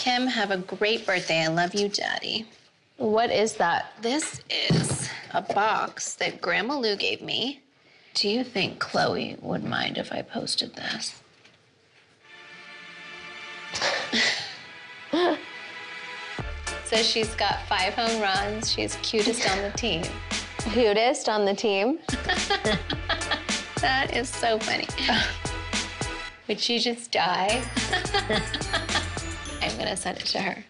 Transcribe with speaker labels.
Speaker 1: Kim, have a great birthday. I love you, Daddy.
Speaker 2: What is that?
Speaker 1: This is a box that Grandma Lou gave me. Do you think Khloé would mind if I posted this? so she's got five home runs. She's cutest on the team.
Speaker 2: Cutest on the team?
Speaker 1: That is so funny. Would she just die? I'm gonna send it to her.